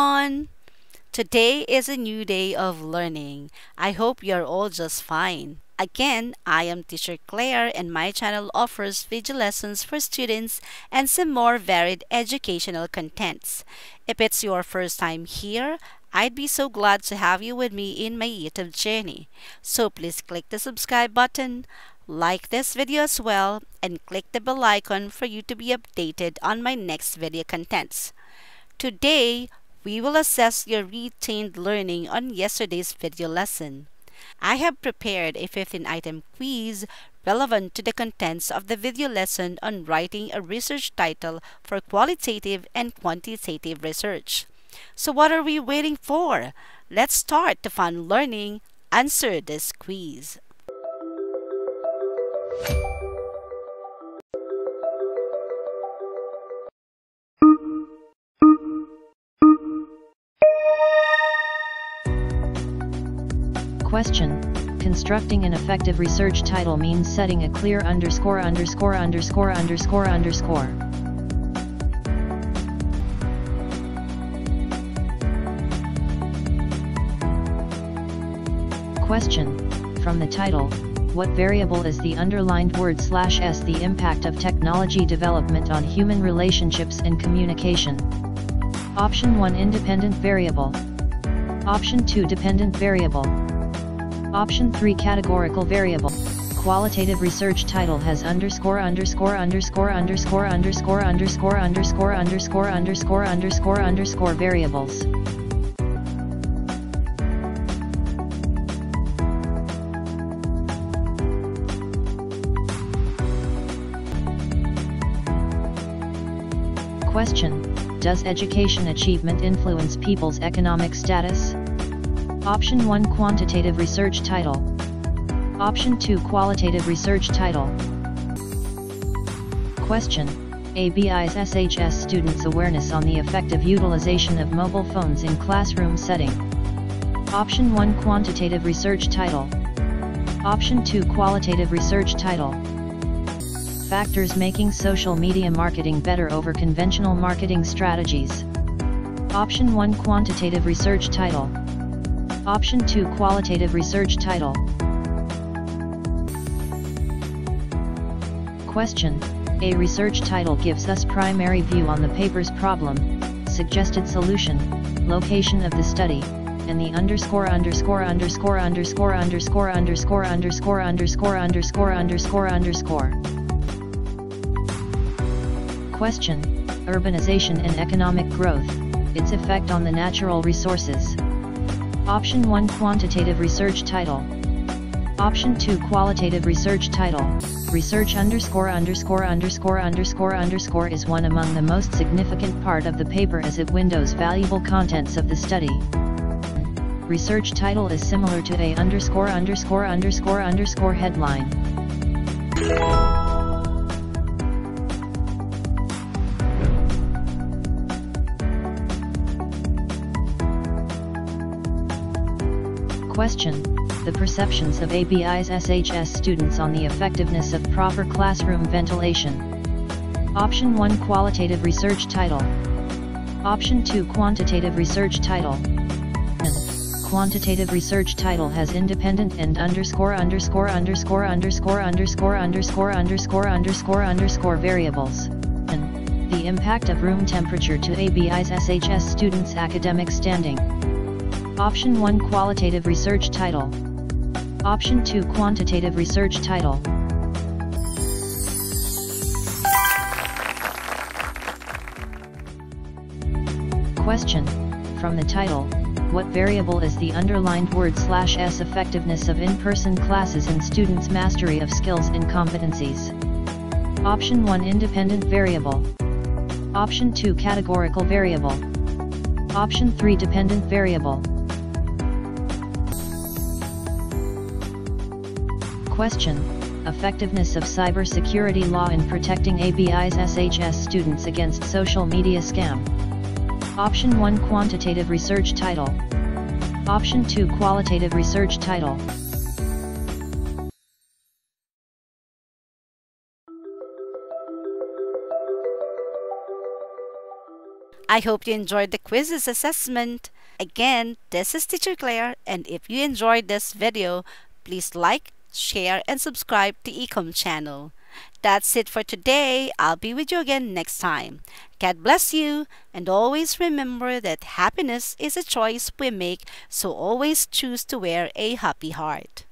everyone! Today is a new day of learning. I hope you're all just fine. Again, I am Teacher Claire and my channel offers video lessons for students and some more varied educational contents. If it's your first time here, I'd be so glad to have you with me in my YouTube journey. So please click the subscribe button, like this video as well, and click the bell icon for you to be updated on my next video contents. Today, we will assess your retained learning on yesterday's video lesson. I have prepared a 15-item quiz relevant to the contents of the video lesson on writing a research title for qualitative and quantitative research. So what are we waiting for? Let's start the fun learning. Answer this quiz. Question. Constructing an effective research title means setting a clear underscore underscore underscore underscore underscore. Question. From the title, what variable is the underlined word slash s the impact of technology development on human relationships and communication? Option 1 Independent variable. Option 2 Dependent variable. Option 3 Categorical variable. Qualitative research title has underscore underscore underscore underscore underscore underscore underscore underscore underscore underscore underscore variables. Question. Does education achievement influence people's economic status? Option 1 Quantitative research title. Option 2 Qualitative research title. Question. ABI's SHS students' awareness on the effective utilization of mobile phones in classroom setting. Option 1 Quantitative research title. Option 2 Qualitative research title. Factors making social media marketing better over conventional marketing strategies. Option 1 Quantitative research title. Option 2 Qualitative research title. Question. A research title gives us primary view on the paper's problem, suggested solution, location of the study, and the underscore underscore underscore underscore underscore underscore underscore underscore underscore underscore underscore. Question. Urbanization and economic growth, its effect on the natural resources. Option 1 Quantitative research title. Option 2 Qualitative research title. Research underscore underscore underscore underscore underscore is one among the most significant part of the paper as it windows valuable contents of the study. Research title is similar to a underscore underscore underscore underscore headline. Question. The perceptions of ABI's SHS students on the effectiveness of proper classroom ventilation. Option 1 Qualitative research title. Option 2 Quantitative research title. Quantitative research title has independent and underscore underscore underscore underscore underscore underscore underscore underscore underscore variables. The impact of room temperature to ABI's SHS students' academic standing. Option 1 Qualitative research title. Option 2 Quantitative research title. Question. From the title, what variable is the underlined word slash s effectiveness of in-person classes in students' mastery of skills and competencies? Option 1 Independent variable. Option 2 Categorical variable. Option 3 Dependent variable. Question. Effectiveness of cybersecurity law in protecting ABI's SHS students against social media scam. Option 1 Quantitative research title. Option 2 Qualitative research title. I hope you enjoyed the Quizizz assessment. Again, this is Teacher Claire, and if you enjoyed this video, please like, share, and subscribe to ECOMM channel. That's it for today. I'll be with you again next time. God bless you, and always remember that happiness is a choice we make, so always choose to wear a happy heart.